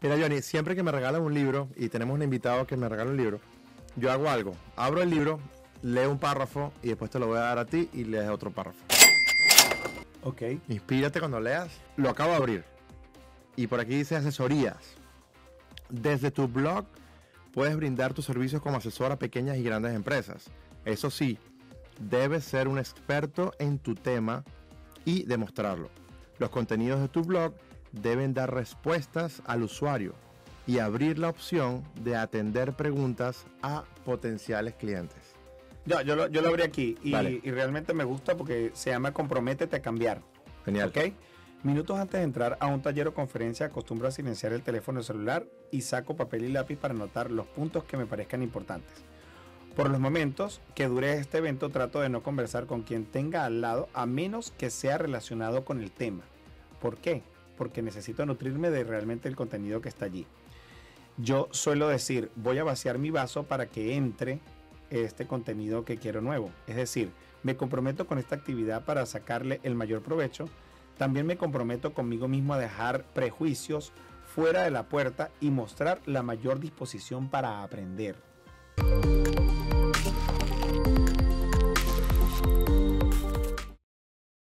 Mira, Johnny, siempre que me regalan un libro y tenemos un invitado que me regala un libro, yo hago algo. Abro el libro, leo un párrafo y después te lo voy a dar a ti y lees otro párrafo. Ok. Inspírate cuando leas. Lo acabo de abrir. Y por aquí dice asesorías. Desde tu blog puedes brindar tus servicios como asesor a pequeñas y grandes empresas. Eso sí, debes ser un experto en tu tema y demostrarlo. Los contenidos de tu blog deben dar respuestas al usuario y abrir la opción de atender preguntas a potenciales clientes. Yo, yo, lo, yo lo abrí aquí y, Vale. y realmente me gusta porque se llama Comprométete a cambiar. Genial. ¿Ok? Minutos antes de entrar a un taller o conferencia, acostumbro a silenciar el teléfono celular y saco papel y lápiz para anotar los puntos que me parezcan importantes. Por los momentos que dure este evento, trato de no conversar con quien tenga al lado, a menos que sea relacionado con el tema. ¿Por qué? Porque necesito nutrirme de realmente el contenido que está allí. Yo suelo decir, voy a vaciar mi vaso para que entre este contenido que quiero nuevo. Es decir, me comprometo con esta actividad para sacarle el mayor provecho. También me comprometo conmigo mismo a dejar prejuicios fuera de la puerta y mostrar la mayor disposición para aprender.